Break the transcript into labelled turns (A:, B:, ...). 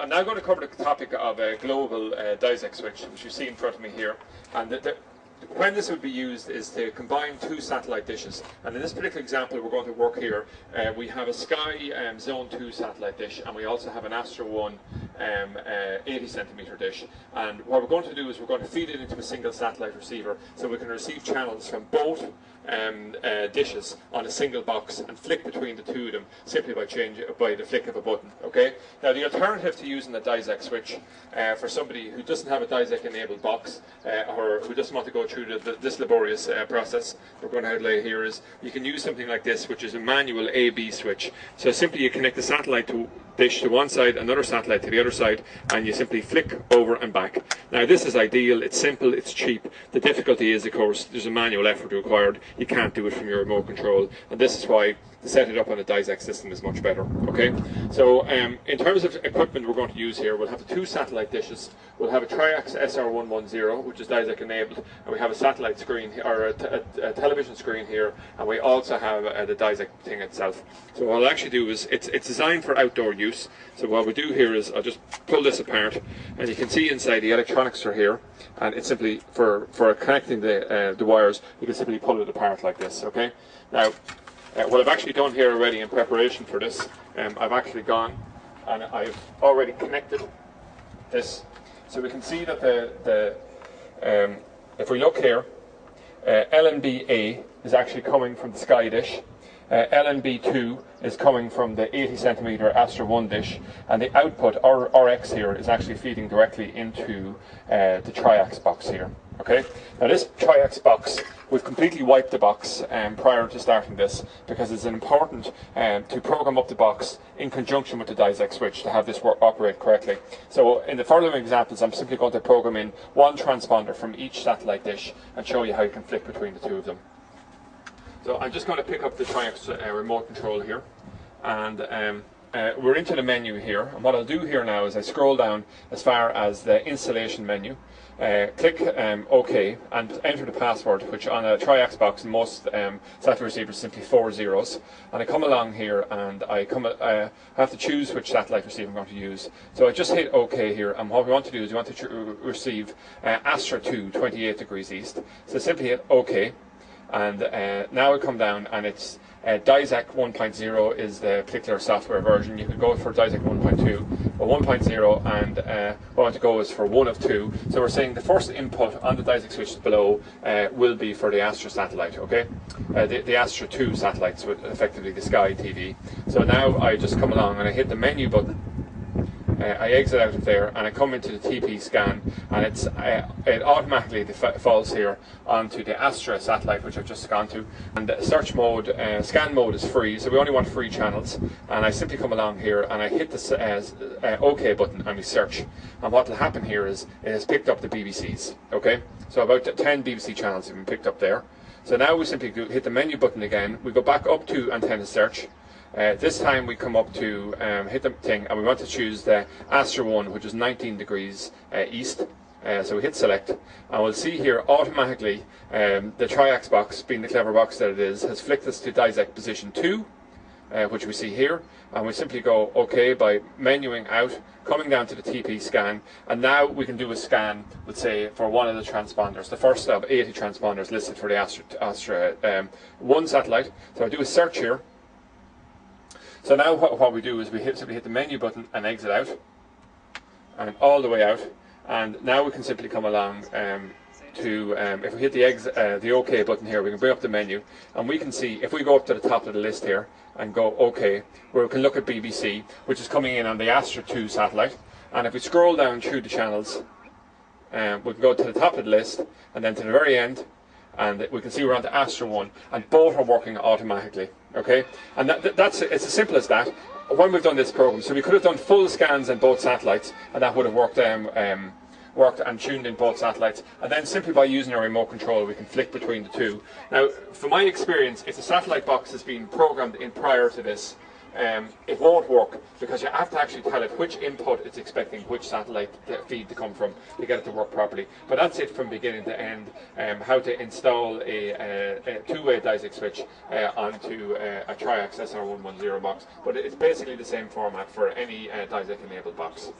A: I'm now going to cover the topic of a global uh, switch, which you see in front of me here. And the, the, when this would be used is to combine two satellite dishes. And in this particular example, we're going to work here. Uh, we have a Sky um, Zone 2 satellite dish, and we also have an Astra 1 um, uh, 80 centimeter dish. And what we're going to do is we're going to feed it into a single satellite receiver, so we can receive channels from both um, uh, dishes on a single box and flick between the two of them simply by change by the flick of a button. Okay. Now the alternative to using a DiSEqC switch uh, for somebody who doesn't have a DiSEqC enabled box uh, or who doesn't want to go through the, the, this laborious uh, process we're going to outlay here is you can use something like this, which is a manual A/B switch. So simply you connect the satellite to dish to one side, another satellite to the other side, and you simply flick over and back. Now this is ideal, it's simple, it's cheap. The difficulty is, of course, there's a manual effort required. You can't do it from your remote control, and this is why set it up on a DiSEqC system is much better. Okay, so um, in terms of equipment we're going to use here, we'll have the two satellite dishes. We'll have a Triax SR110, which is DiSEqC enabled, and we have a satellite screen or a, television screen here, and we also have uh, the DiSEqC thing itself. So what I'll actually do is it's it's designed for outdoor use. So what we do here is I'll just pull this apart, and you can see inside the electronics are here, and it's simply for for connecting the uh, the wires. You can simply pull it apart like this. Okay, now. Uh, what I've actually done here already in preparation for this, um, I've actually gone and I've already connected this. So we can see that the, the um, if we look here, uh, LNB-A is actually coming from the Sky dish. Uh, LNB2 is coming from the 80 centimeter Astra 1 dish, and the output, R RX here, is actually feeding directly into uh, the Triax box here. Okay, now this Triax box, we've completely wiped the box um, prior to starting this because it's important um, to program up the box in conjunction with the DiSEqC switch to have this work, operate correctly. So in the following examples, I'm simply going to program in one transponder from each satellite dish and show you how you can flick between the two of them. So I'm just going to pick up the Triax uh, remote control here and um, uh, we're into the menu here and what I'll do here now is I scroll down as far as the installation menu uh, click um, OK and enter the password which on a Triax box most um, satellite receivers simply four zeros. And I come along here and I come uh, have to choose which satellite receiver I'm going to use. So I just hit OK here and what we want to do is we want to receive uh, Astra 2 28 degrees east. So simply hit OK and uh, now I come down and it's uh, DiSEqC 1.0 is the particular software version. You could go for DiSEqC 1.2 or 1.0 and uh, what I want to go is for one of two. So we're saying the first input on the DiSEqC switch below uh, will be for the Astra satellite, okay? Uh, the, the, Astra 2 satellites with effectively the Sky TV. So now I just come along and I hit the menu button uh, I exit out of there and I come into the TP scan and it's uh, it automatically falls here onto the Astra satellite which I've just gone to. And the search mode uh, scan mode is free so we only want free channels. And I simply come along here and I hit the uh, uh, OK button and we search. And what will happen here is it has picked up the BBCs okay so about 10 BBC channels have been picked up there. So now we simply hit the menu button again. We go back up to antenna search uh, this time we come up to um, hit the thing and we want to choose the Astra 1 which is 19 degrees uh, east. Uh, so we hit select and we'll see here automatically um, the Triax box, being the clever box that it is, has flicked us to DiSEqC position 2 uh, which we see here and we simply go OK by menuing out, coming down to the TP scan and now we can do a scan, let's say for one of the transponders, the first of 80 transponders listed for the Astra, Astra um, 1 satellite. So I do a search here so now what, what we do is we hit, simply hit the menu button and exit out, and all the way out, and now we can simply come along um, to, um, if we hit the, uh, the OK button here, we can bring up the menu, and we can see, if we go up to the top of the list here, and go OK, where we can look at BBC, which is coming in on the Astra 2 satellite, and if we scroll down through the channels, um, we can go to the top of the list, and then to the very end, and we can see we're on the Astra 1 and both are working automatically okay? And that, that's it's as simple as that. When we've done this program so we could have done full scans in both satellites and that would have worked um, um, worked and tuned in both satellites. And then simply by using our remote control we can flick between the two. Now from my experience if the satellite box has been programmed in prior to this um, it won't work because you have to actually tell it which input it's expecting which satellite feed to come from to get it to work properly. But that's it from beginning to end. Um, how to install a, a, a two-way DiSEqC switch uh, onto uh, a Triax SR110 box. But it's basically the same format for any uh, DiSEqC enabled box.